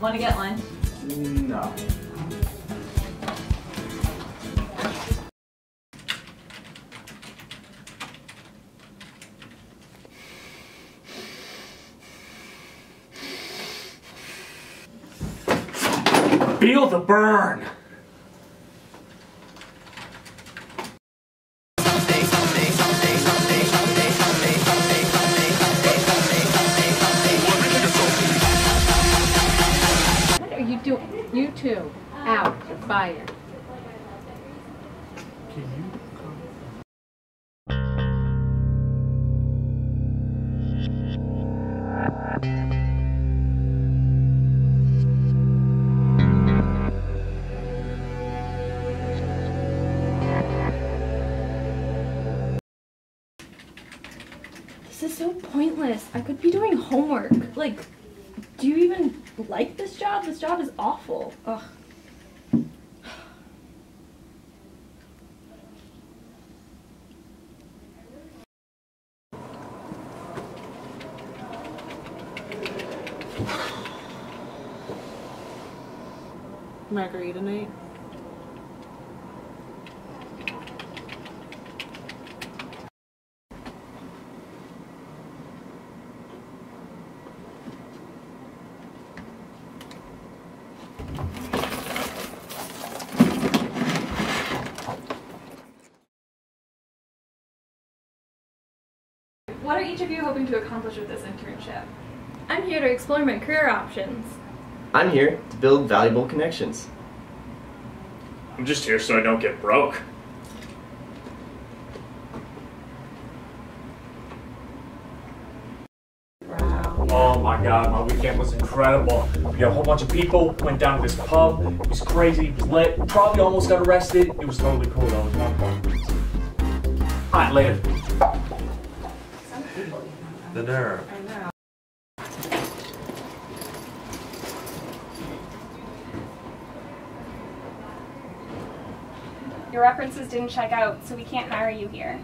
Want to get lunch? No. Feel the burn! Two, out, you're fired. This is so pointless. I could be doing homework. Like, do you even like this job? This job is awful. Ugh. Margarita night. What are each of you hoping to accomplish with this internship? I'm here to explore my career options. I'm here to build valuable connections. I'm just here so I don't get broke. Oh my god, my weekend was incredible. We got a whole bunch of people, went down to this pub, it was crazy, it was lit, probably almost got arrested. It was totally cool though, it was wonderful. Alright, later. The nerve. Your references didn't check out, so we can't hire you here.